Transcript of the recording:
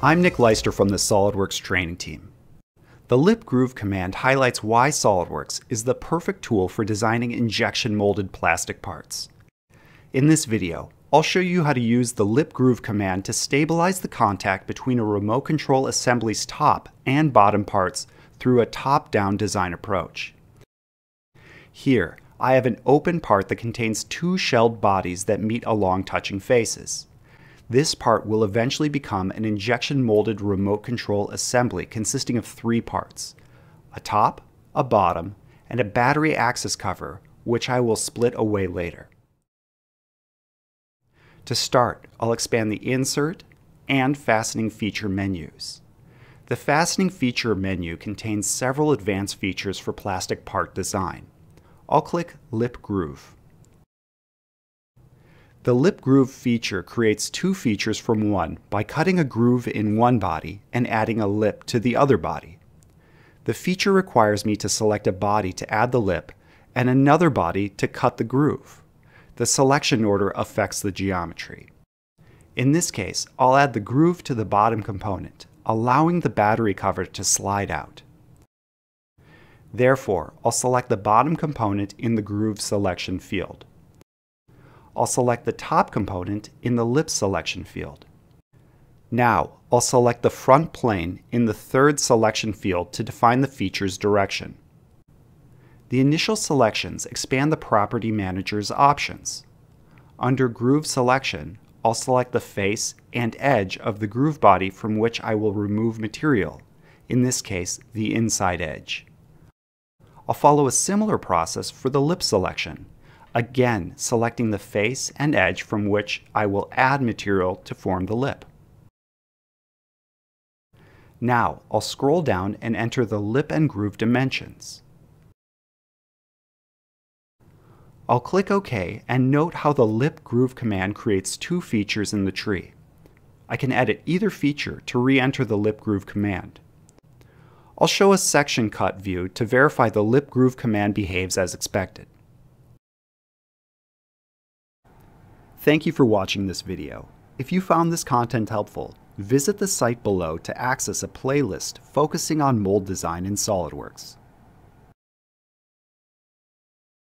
I'm Nick Leister from the SOLIDWORKS training team. The lip groove command highlights why SOLIDWORKS is the perfect tool for designing injection molded plastic parts. In this video, I'll show you how to use the lip groove command to stabilize the contact between a remote control assembly's top and bottom parts through a top-down design approach. Here, I have an open part that contains two shelled bodies that meet along touching faces. This part will eventually become an injection molded remote control assembly consisting of three parts a top, a bottom, and a battery access cover, which I will split away later. To start, I'll expand the Insert and Fastening Feature menus. The Fastening Feature menu contains several advanced features for plastic part design. I'll click Lip Groove. The lip groove feature creates two features from one by cutting a groove in one body and adding a lip to the other body. The feature requires me to select a body to add the lip and another body to cut the groove. The selection order affects the geometry. In this case, I'll add the groove to the bottom component, allowing the battery cover to slide out. Therefore, I'll select the bottom component in the groove selection field. I'll select the top component in the lip selection field. Now, I'll select the front plane in the third selection field to define the feature's direction. The initial selections expand the Property Manager's options. Under Groove Selection, I'll select the face and edge of the groove body from which I will remove material, in this case, the inside edge. I'll follow a similar process for the lip selection again selecting the face and edge from which I will add material to form the lip. Now I'll scroll down and enter the lip and groove dimensions. I'll click OK and note how the lip groove command creates two features in the tree. I can edit either feature to re-enter the lip groove command. I'll show a section cut view to verify the lip groove command behaves as expected. Thank you for watching this video. If you found this content helpful, visit the site below to access a playlist focusing on mold design in SOLIDWORKS.